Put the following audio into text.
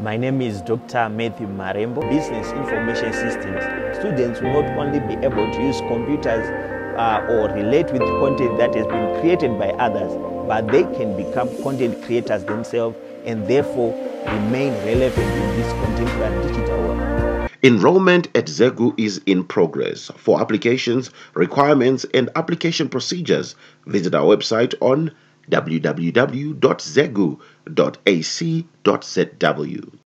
My name is Dr. Matthew Marembo, Business Information Systems. Students will not only be able to use computers uh, or relate with content that has been created by others, but they can become content creators themselves and therefore remain relevant in this contemporary digital world. Enrollment at ZEGU is in progress. For applications, requirements, and application procedures, visit our website on www.zegu.ac.zw.